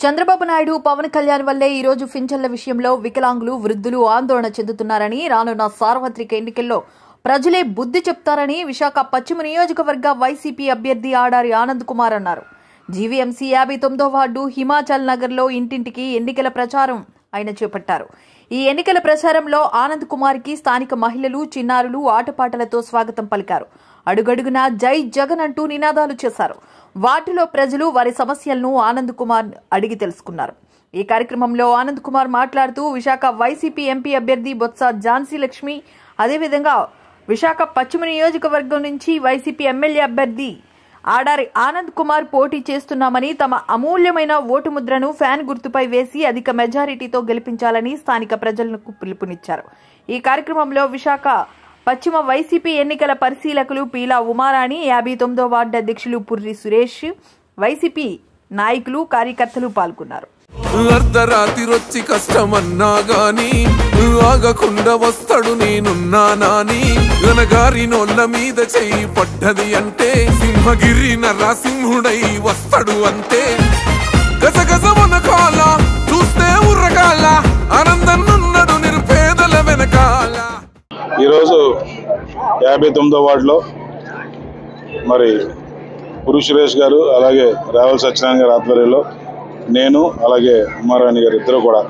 చంద్రబాబు నాయుడు పవన్ కళ్యాణ్ వల్లే ఈ రోజు పింఛన్ల విషయంలో వికలాంగులు వృద్ధులు ఆందోళన చెందుతున్నారని రానున్న సార్వత్రిక ఎన్నికల్లో ప్రజలే బుద్ధి చెప్తారని విశాఖ పశ్చిమ నియోజకవర్గ వైసీపీ అభ్యర్థి ఆడారి ఆనంద్ కుమార్ అన్నారు. జీవీఎంసీ యాభై తొమ్మిదో వార్డు హిమాచల్ నగర్లో ఇంటింటికి ఎన్నికల ప్రచారం ఆయన చేపట్టారు. ఈ ఎన్నికల ప్రచారంలో ఆనంద్ కుమార్కి స్థానిక మహిళలు చిన్నారులు ఆటపాటలతో స్వాగతం పలికారు. అడుగడుగునా జై జగన్ అంటూ నినాదాలు చేశారు. వాటిలో ప్రజలు వారి సమస్యలను ఆనంద్ కుమార్ అడిగి తెలుసుకున్నారు. ఈ కార్యక్రమంలో ఆనంద్ కుమార్ మాట్లాడుతూ విశాఖ వైసీపీ ఎంపీ అభ్యర్థి బొత్స ఝాన్సీ లక్ష్మి అదేవిధంగా విశాఖ పశ్చిమ నియోజకవర్గం నుంచి వైసీపీ ఎమ్మెల్యే అభ్యర్థి ఆడారి ఆనంద్ కుమార్ పోటీ చేస్తున్నామని తమ అమూల్యమైన ఓటు ముద్రను ఫ్యాన్ గుర్తుపై వేసి అధిక మెజారిటీతో గెలిపించాలని స్థానిక ప్రజలకు పిలుపునిచ్చారు. ఈ కార్యక్రమంలో విశాఖ పశ్చిమ వైసీపీ ఎన్నికల పరిశీలకులు పీలా ఉమారాణి యాభై తొమ్మిదో వార్డు అధ్యక్షులు పుర్రి సురేష్ వైసీపీ నాయకులు కార్యకర్తలు పాల్గొన్నారు. అర్ధరాత్రి కష్టమన్నా గాని ఆగకుండా వస్తాడు నేనున్నానాని గనగారి నోళ్ళ మీద చెయ్యి పడ్డది అంటే సింహగిరి నరసింహుడై వస్తాడు అంతే. ఈరోజు యాభై తొమ్మిదో వార్డులో మరి పురు సురేష్ గారు అలాగే రావల్ సత్యనారాయణ గారి ఆధ్వర్యంలో నేను అలాగే ఉమారాణి గారు ఇద్దరు కూడా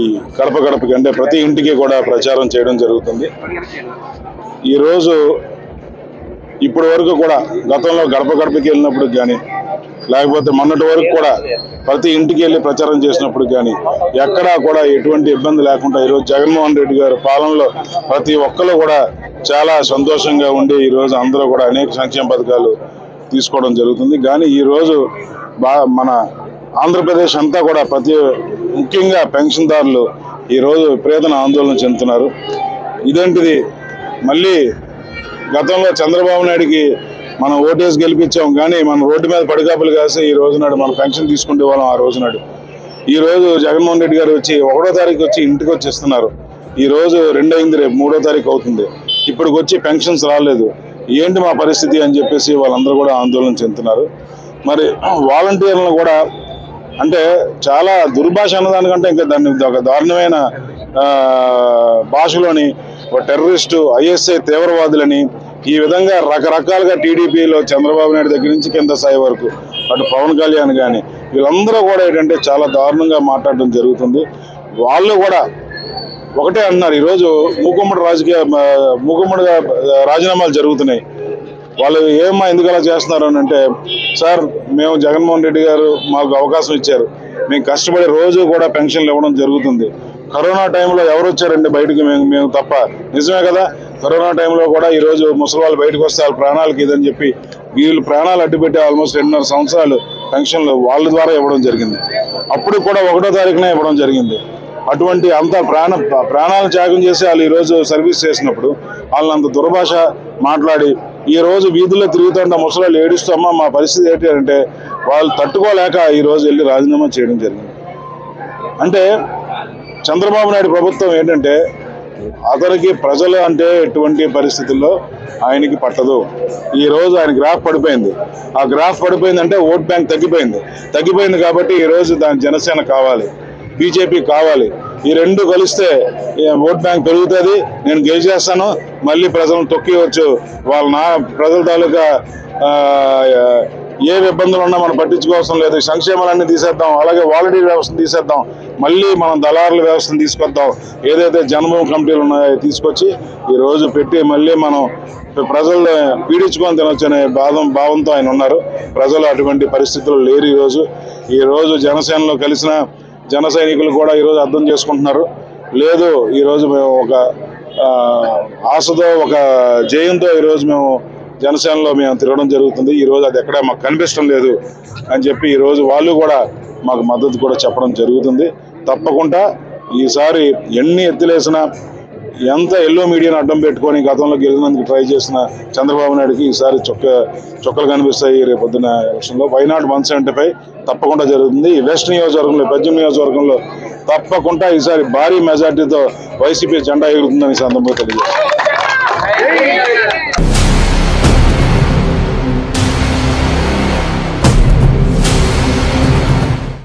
ఈ గడప గడపకి అంటే ప్రతి ఇంటికి కూడా ప్రచారం చేయడం జరుగుతుంది. ఈరోజు ఇప్పటి వరకు కూడా గతంలో గడప గడపకి వెళ్ళినప్పుడు కానీ లేకపోతే మొన్నటి వరకు కూడా ప్రతి ఇంటికి వెళ్ళి ప్రచారం చేసినప్పుడు కానీ ఎక్కడా కూడా ఎటువంటి ఇబ్బంది లేకుండా ఈరోజు జగన్మోహన్ రెడ్డి గారి పాలనలో ప్రతి ఒక్కరు కూడా చాలా సంతోషంగా ఉండి ఈరోజు అందరూ కూడా అనేక సంక్షేమ పథకాలు తీసుకోవడం జరుగుతుంది. కానీ ఈరోజు బా మన ఆంధ్రప్రదేశ్ అంతా కూడా ప్రతి ముఖ్యంగా పెన్షన్దారులు ఈరోజు విపరీతన ఆందోళన చెందుతున్నారు. ఇదేంటిది? మళ్ళీ గతంలో చంద్రబాబు నాయుడికి మనం ఓటేసి గెలిపించాం కానీ మనం రోడ్డు మీద పడికాపులు కాసి ఈ రోజు నాడు మనం పెన్షన్ తీసుకుంటే వాళ్ళం ఆ రోజు నాడు. ఈ రోజు జగన్మోహన్ రెడ్డి గారు వచ్చి ఒకటో తారీఖు వచ్చి ఇంటికి వచ్చి ఇస్తున్నారు ఈ రోజు రెండో అయింది రేపు మూడో తారీఖు అవుతుంది. ఇప్పటికి వచ్చి పెన్షన్స్ రాలేదు. ఏంటి మా పరిస్థితి అని చెప్పేసి వాళ్ళందరూ కూడా ఆందోళన చెందుతున్నారు. మరి వాలంటీర్లను కూడా అంటే చాలా దుర్భాష అన్నదానికంటే ఇంకా దాన్ని ఒక దారుణమైన భాషలోని ఒక టెర్రరిస్టు ఐఎస్ఐ తీవ్రవాదులని ఈ విధంగా రకరకాలుగా టీడీపీలో చంద్రబాబు నాయుడు దగ్గర నుంచి కింద స్థాయి వరకు అటు పవన్ కళ్యాణ్ కానీ వీళ్ళందరూ కూడా ఏంటంటే చాలా దారుణంగా మాట్లాడడం జరుగుతుంది. వాళ్ళు కూడా ఒకటే అంటున్నారు ఈరోజు మూకుమ్మడి రాజకీయ మూకుమ్మడిగా రాజీనామాలు జరుగుతున్నాయి. వాళ్ళు ఏమమ్మా ఎందుకు అలా చేస్తున్నారు అని అంటే సార్ మేము జగన్మోహన్ రెడ్డి గారు మాకు అవకాశం ఇచ్చారు. మేము కష్టపడి రోజు కూడా పెన్షన్లు ఇవ్వడం జరుగుతుంది. కరోనా టైంలో ఎవరు వచ్చారండి బయటకు? మేము మేము తప్ప. నిజమే కదా? కరోనా టైంలో కూడా ఈరోజు ముసలి వాళ్ళు బయటకు వస్తే వాళ్ళ ప్రాణాలకి ఇదని చెప్పి వీళ్ళు ప్రాణాలు అడ్డుపెట్టి ఆల్మోస్ట్ రెండున్నర సంవత్సరాలు పెన్షన్లు వాళ్ళ ద్వారా ఇవ్వడం జరిగింది. అప్పుడు కూడా ఒకటో తారీఖునే ఇవ్వడం జరిగింది. అటువంటి అంత ప్రాణ ప్రాణాలను త్యాగం చేసి వాళ్ళు ఈరోజు సర్వీస్ చేసినప్పుడు వాళ్ళని అంత దుర్భాష మాట్లాడి ఈ రోజు వీధుల్లో తిరుగుతుంటే ముసలాళ్ళు ఏడుస్తామా అమ్మ మా పరిస్థితి ఏంటి? అంటే వాళ్ళు తట్టుకోలేక ఈరోజు వెళ్ళి రాజీనామా చేయడం జరిగింది. అంటే చంద్రబాబు నాయుడు ప్రభుత్వం ఏంటంటే అతనికి ప్రజలు అంటే ఎటువంటి పరిస్థితుల్లో ఆయనకి పట్టదు. ఈ రోజు ఆయన గ్రాఫ్ పడిపోయింది. ఆ గ్రాఫ్ పడిపోయిందంటే ఓట్ బ్యాంక్ తగ్గిపోయింది. తగ్గిపోయింది కాబట్టి ఈ రోజు దాని జనసేన కావాలి. బీజేపీ కావాలి. ఈ రెండు కలిస్తే ఓట్ బ్యాంక్ పెరుగుతుంది. నేను గెలిచేస్తాను. మళ్ళీ ప్రజలను తొక్కివచ్చు వాళ్ళ నా ప్రజల తాలూకా ఏ ఇబ్బందులు ఉన్నా మనం పట్టించుకోవాల్సిన లేదు. సంక్షేమాలన్నీ తీసేద్దాం అలాగే వాలంటీర్ వ్యవస్థను తీసేద్దాం. మళ్ళీ మనం దళారుల వ్యవస్థను తీసుకొద్దాం. ఏదైతే జన్మభూమి కమిటీలు ఉన్నాయో తీసుకొచ్చి ఈరోజు పెట్టి మళ్ళీ మనం ప్రజలు పీడించుకొని తినొచ్చనే బాధం భావంతో ఆయన ఉన్నారు. ప్రజలు అటువంటి పరిస్థితులు లేరు ఈరోజు. ఈరోజు జనసేనలో కలిసిన జన సైనికులు కూడా ఈరోజు అర్థం చేసుకుంటున్నారు. లేదు ఈరోజు మేము ఒక ఆశతో ఒక జయంతో ఈరోజు మేము జనసేనలో మేము తిరగడం జరుగుతుంది. ఈ రోజు అది ఎక్కడ మాకు కనిపించడం లేదు అని చెప్పి ఈరోజు వాళ్ళు కూడా మాకు మద్దతు కూడా చెప్పడం జరుగుతుంది. తప్పకుండా ఈసారి ఎన్ని ఎత్తులేసినా ఎంత ఎల్లో మీడియాను అడ్డం పెట్టుకొని గతంలో గెలిచినందుకు ట్రై చేసిన చంద్రబాబు నాయుడుకి ఈసారి చొక్క చొక్కలు కనిపిస్తాయి రేపు పొద్దున ఎలక్షన్లో. వైనాడు వన్ సెవెంటీ ఫైవ్ తప్పకుండా జరుగుతుంది. ఈ వెస్ట్ నియోజకవర్గంలో పశ్చిమ నియోజకవర్గంలో తప్పకుండా ఈసారి భారీ మెజార్టీతో వైసీపీ జెండా ఎగురుతుందని సందర్భంగా తెలియజేస్తారు